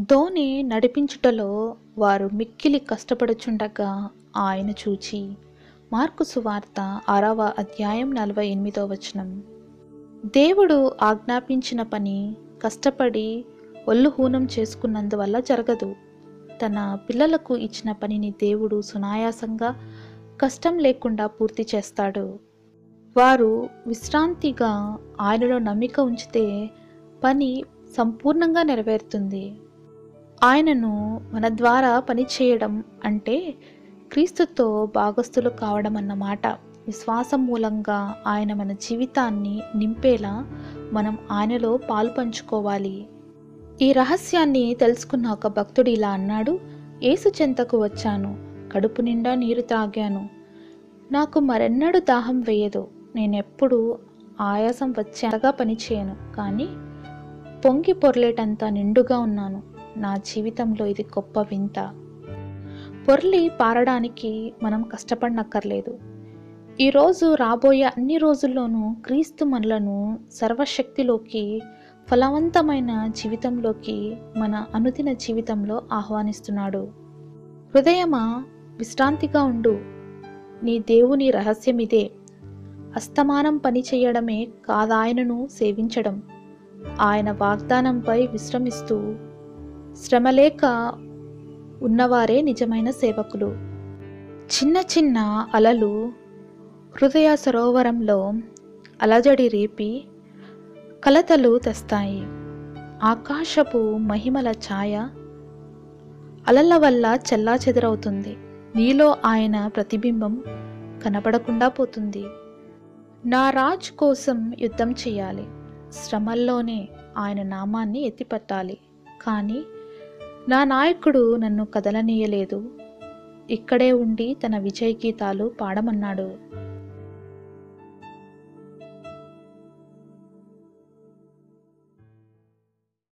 ధోని నడిపించుటలో వారు మిక్కిలి కష్టపడుచుండగా ఆయన చూచి మార్కు సువార్త ఆరవ అధ్యాయం నలభై ఎనిమిదో వచనం. దేవుడు ఆజ్ఞాపించిన పని కష్టపడి ఒళ్ళు హూనం చేసుకున్నందువల్ల జరగదు. తన పిల్లలకు ఇచ్చిన పనిని దేవుడు సునాయాసంగా కష్టం లేకుండా పూర్తి చేస్తాడు. వారు విశ్రాంతిగా ఆయనలో నమ్మిక ఉంచితే పని సంపూర్ణంగా నెరవేరుతుంది. ఆయనను మన ద్వారా పనిచేయడం అంటే క్రీస్తుతో భాగస్థులు కావడం అన్నమాట విశ్వాసం మూలంగా ఆయన మన జీవితాన్ని నింపేలా మనం ఆయనలో పాలు పంచుకోవాలి. ఈ రహస్యాన్ని తెలుసుకున్న ఒక భక్తుడు ఇలా అన్నాడు ఏసు చెంతకు వచ్చాను కడుపు నిండా నీరు త్రాగాను నాకు మరెన్నడూ దాహం వేయదు. నేనెప్పుడు ఆయాసం వచ్చేగా పనిచేయను. కానీ పొంగి పొర్లేటంత నిండుగా ఉన్నాను. నా జీవితంలో ఇది గొప్ప వింత. పొర్లి పారడానికి మనం కష్టపడనక్కర్లేదు. ఈరోజు రాబోయే అన్ని రోజుల్లోనూ క్రీస్తు మనలను సర్వశక్తిలోకి ఫలవంతమైన జీవితంలోకి మన అనుదిన జీవితంలో ఆహ్వానిస్తున్నాడు. హృదయమా విశ్రాంతిగా ఉండు. నీ దేవుని రహస్యం ఇదే. అస్తమానం పని చేయడమే కాదాయనను సేవించడం. ఆయన వాగ్దానంపై విశ్రమిస్తూ శ్రమ లేక ఉన్నవారే నిజమైన సేవకులు. చిన్న చిన్న అలలు హృదయ సరోవరంలో అలజడి రేపి కలతలు తెస్తాయి. ఆకాశపు మహిమల ఛాయ అలల వల్ల చెల్లా చెదరవుతుంది. నీలో ఆయన ప్రతిబింబం కనపడకుండా పోతుంది. నా రాజ్ కోసం యుద్ధం చేయాలి. శ్రమల్లోనే ఆయన నామాన్ని ఎత్తిపట్టాలి. కానీ నా నాయకుడు నన్ను కదలనీయలేదు. ఇక్కడే ఉండి తన విజయ గీతాలు పాడమన్నాడు.